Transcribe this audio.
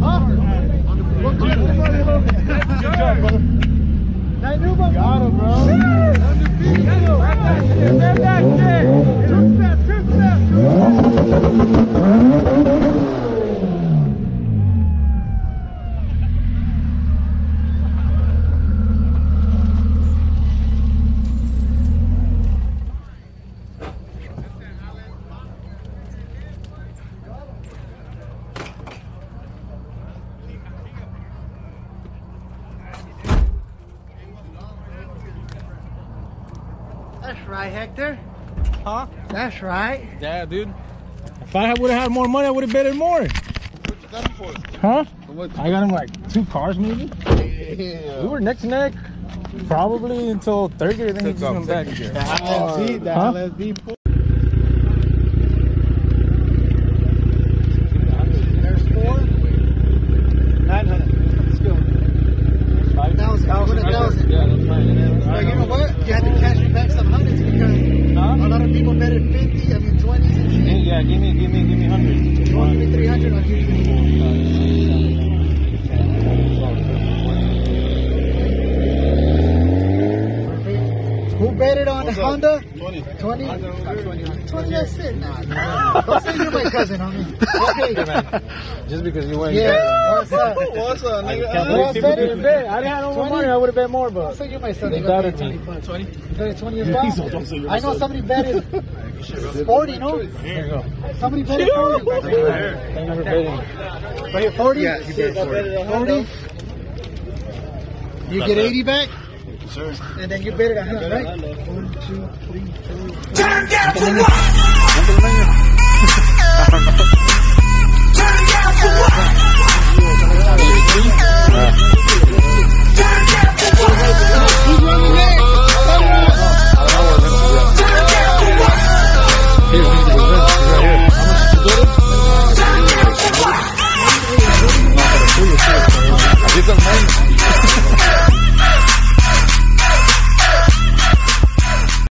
Huh? Good job, brother. Got him, bro. Step back, step. Two step, two step. Right, Hector. Huh? That's right. Yeah, dude. If I would have had more money, I would have betted more. Huh? I got him like two cars, maybe. We were neck to neck, probably until third grade. Then he just went back. LSV, the Huh? LSV. There's four. Nine hundred. Let's go. Thousand. Put a thousand. Yeah, that's fine. But you know what? You had to cash me back some hundreds because Huh? a lot of people betted 50, I mean 20s and shit. Yeah, give me, give me, 20? 20? 20, 20 that's it. Nah. Don't say you're my cousin, homie. Man. Just because you went. Yeah. What's up? What's up, nigga? I, didn't have no more money. I would have bet more, but. Don't say you're my son. You got it, 20. 20? 20 years yeah, I know somebody betted 40, no? There you go. Somebody betted 40. I never betted. But 40? Yeah, you bet 40. 40? You get 80 back? Sure. And then you bet it 100, right? One, two, three, four. Turn down for what? Turn down for what?